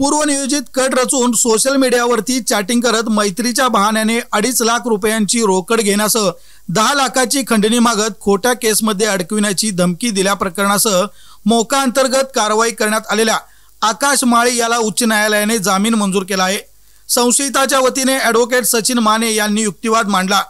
पूर्वनियोजित कट रचून सोशल मीडियावरती चॅटिंग करत मैत्रीच्या बहाण्याने अडीच लाख रुपयांची रोकड घेण्यासह दहा लाखाची खंडणी मागत खोट्या केसमध्ये अडकविण्याची धमकी दिल्या प्रकरणासह मोका अंतर्गत कारवाई करण्यात आलेल्या आकाश माळी याला उच्च न्यायालयाने जामीन मंजूर केला आहे. संशयिताच्या वतीने ॲडव्होकेट सचिन माने यांनी युक्तिवाद मांडला.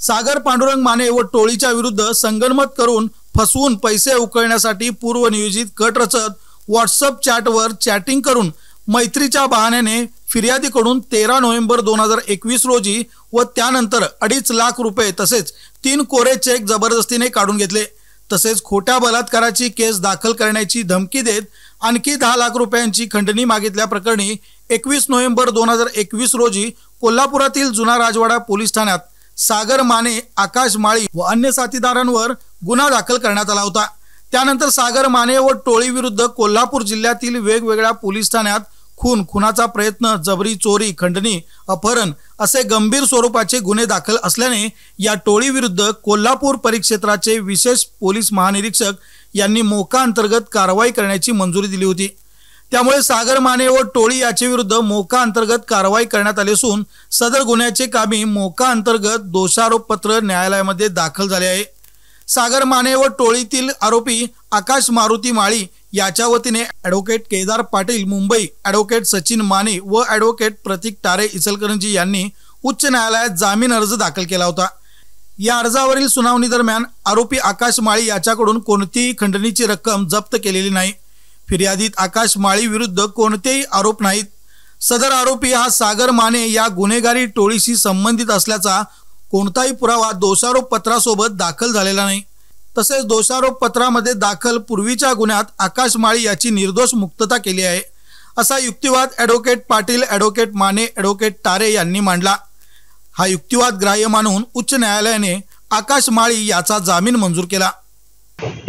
सागर पांडुरंग माने व टोळीच्या विरुद्ध संगनमत करून फसवून पैसे उकळण्यासाठी पूर्वनियोजित कट रचत व्हॉट्सअप चॅटवर चॅटिंग करून मैत्रीच्या बहाण्याने फिर्यादीकडून तेरा नोव्हेंबर दोन हजार एकवीस रोजी व त्यानंतर अडीच लाख रुपये तसेच तीन कोरे चेक जबरदस्तीने काढून घेतले. तसेच खोट्या बलात्काराची केस दाखल करण्याची धमकी देत आणखी दहा लाख रुपयांची खंडणी मागितल्याप्रकरणी एकवीस नोव्हेंबर दोन हजार एकवीस रोजी कोल्हापुरातील जुना राजवाडा पोलीस ठाण्यात सागर माने आकाश माळी व अन्य साथीदारांवर गुन्हा दाखल करण्यात आला होता. त्यानंतर सागर माने व टोळी विरुद्ध कोल्हापूर जिल्ह्यातील वेगवेगळ्या पोलीस ठाण्यात खून खुनाचा प्रयत्न जबरी चोरी खंडणी अपहरण असे गंभीर स्वरूपाचे गुन्हे दाखल असल्याने या टोळी विरुद्ध कोल्हापूर परिक्षेत्राचे विशेष पोलीस महानिरीक्षक यांनी मोका अंतर्गत कारवाई करण्याची मंजुरी दिली होती. त्यामुळे सागर माने व टोळी याचे विरुद्ध मोका अंतर्गत कारवाई करण्यात आली असून सदर गुन्ह्याचे कामी मोका अंतर्गत दोषारोपपत्र न्यायालयामध्ये दाखल झाले आहे. सागर माने व टोळीतील आरोपी आकाश मारुती माळी याच्या वतीने ॲडव्होकेट केदार पाटील मुंबई ॲडव्होकेट सचिन माने व ॲडव्होकेट प्रतीक टारे इचलकरंजी यांनी उच्च न्यायालयात जामीन अर्ज दाखल केला होता. या अर्जावरील सुनावणी दरम्यान आरोपी आकाश माळी याच्याकडून कोणतीही खंडणीची रक्कम जप्त केलेली नाही. फिर्यादीत आकाश माळी विरुद्ध कोणतेही आरोप नाहीत. सदर आरोपी हा सागर माने या गुन्हेगारी टोळीशी संबंधित असल्याचा कोणताही पुरावा दोषारोप पत्रासोबत दाखल झालेला नाही. तसेच दोषारोप पत्रामध्ये दाखल पूर्वीच्या गुन्ह्यात आकाश माळी याची निर्दोष मुक्तता केली आहे असा युक्तिवाद advocate Patil advocate Mane advocate Tare यांनी मांडला. हा युक्तिवाद ग्राह्य मानून उच्च न्यायालयाने आकाश माळी याचा जामीन मंजूर केला.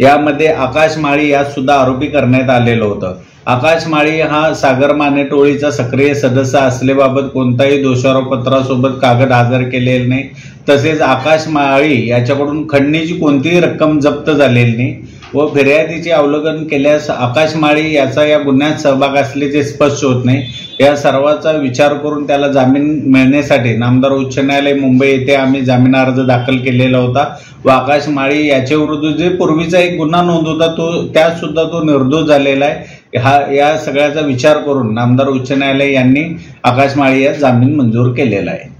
यामध्ये आकाश माळी यात सुद्धा आरोपी करण्यात आलेलं होतं. आकाश माळी हा सागर माने टोळीचा सक्रिय सदस्य असल्याबाबत कोणताही दोषारोपत्रासोबत कागद हजर केलेले नाही. तसेच आकाश माळी याच्याकडून खंडणीची कोणतीही रक्कम जप्त झालेली नाही व फिर्यादीचे अवलोकन केल्यास आकाश माळी याचा या गुन्ह्यात सहभाग असल्याचे स्पष्ट होत नाही. या सर्वाचा विचार करून त्याला जामीन मिळण्यासाठी नामदार उच्च न्यायालय मुंबई येथे आम्ही जामीन अर्ज दाखल केलेला होता. व आकाश माळी याच्याविरुद्ध जे पूर्वीचा एक गुन्हा नोंद होता तो त्यात सुद्धा तो निर्दोष झालेला आहे. हा या सगळ्याचा विचार करून नामदार उच्च न्यायालय यांनी आकाश माळी या जामीन मंजूर केलेला आहे.